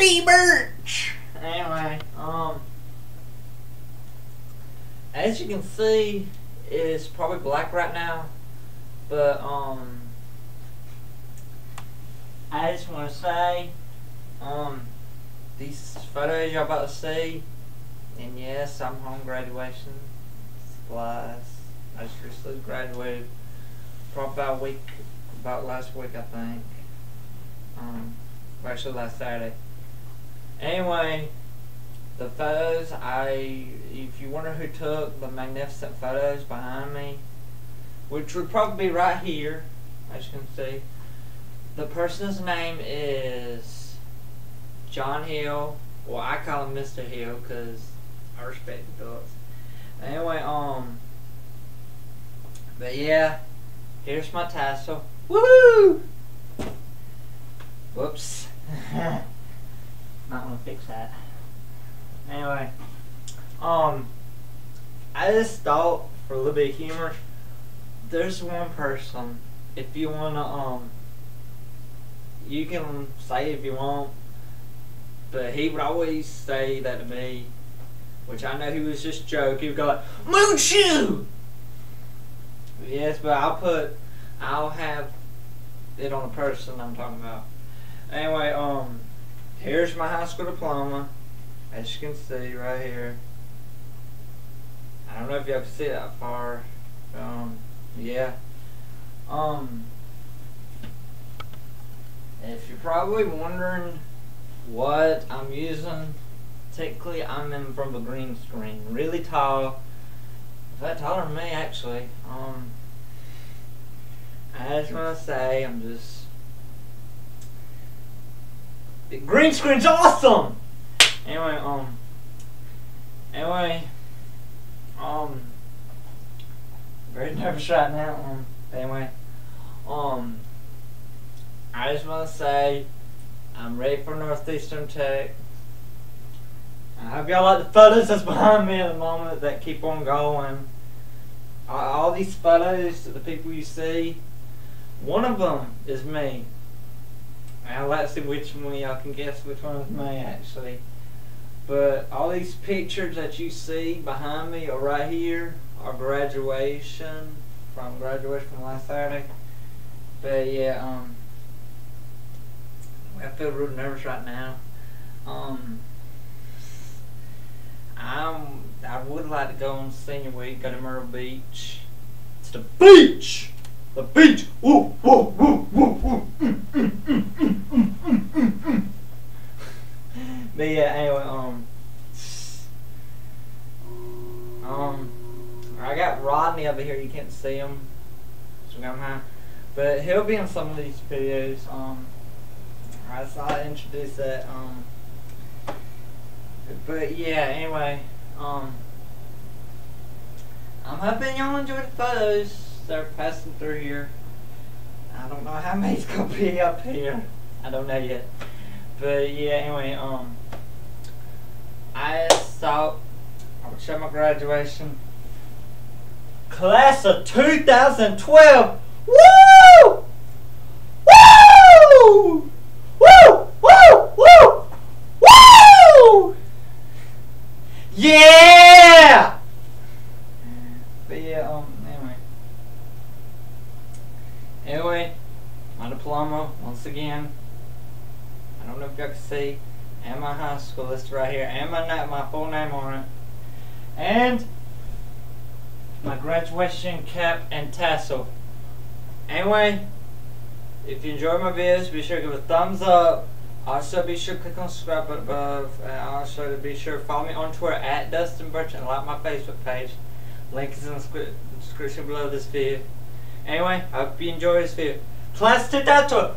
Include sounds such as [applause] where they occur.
Lefty Burch! Anyway, um, as you can see, it's probably black right now, but, um, I just want to say, um, these photos y'all about to see, and yes, I'm home graduation supplies. I just recently graduated probably about a week, about last week I think. Um, actually last Saturday. Anyway, the photos, I, if you wonder who took the magnificent photos behind me, which would probably be right here, as you can see, the person's name is John Hill. Well, I call him Mr. Hill because I respect the dogs. Anyway, um, but yeah, here's my tassel. Woohoo! Whoops. [laughs] Might want to fix that. Anyway, um, I just thought for a little bit of humor, there's one person, if you wanna, um, you can say if you want, but he would always say that to me, which I know he was just joking. He would go like, Moon Shoe! Yes, but I'll put, I'll have it on the person I'm talking about. Anyway, um, here's my high school diploma. As you can see right here. I don't know if y'all can see that far. Um, yeah. Um, if you're probably wondering what I'm using, technically I'm in from a green screen. Really tall. In fact, taller than me actually. Um, I just want to say I'm just the green screen's awesome. Anyway, um, anyway, um, very nervous right now. Um, anyway, um, I just want to say I'm ready for Northeastern Tech. I hope y'all like the photos that's [laughs] behind me at the moment that keep on going. All, these photos the people you see, one of them is me. Like to see which one y'all can guess which one is me actually. But all these pictures that you see behind me or right here are graduation from graduation from last Saturday. But yeah, um, I feel real nervous right now. Um, I'm I would like to go on senior week, go to Myrtle Beach. To the beach. The beach. Woo, woo, woo, woo, woo. Mm, mm, mm, mm, mm, mm. But yeah, anyway, um, um, I got Rodney over here. You can't see him, so I'm high, but he'll be in some of these videos. Um, I saw I introduce that. Um, but yeah, anyway, um, I'm hoping y'all enjoy the photos that are passing through here. I don't know how many's [laughs] gonna be up here. I don't know yet. But yeah, anyway, um, I thought I would show my graduation. Class of 2012! Woo! Woo! Woo! Woo! Woo! Woo! Yeah! But yeah, um, anyway. Anyway, my diploma, once again. I don't know if y'all can see. And my high school list right here. And my, na- my full name on it. And my graduation cap and tassel. Anyway, if you enjoy my videos, be sure to give a thumbs up. Also, be sure to click on subscribe button above. And also, to be sure to follow me on Twitter at Dustin Burch and like my Facebook page. Link is in the description below this video. Anyway, I hope you enjoy this video. Class to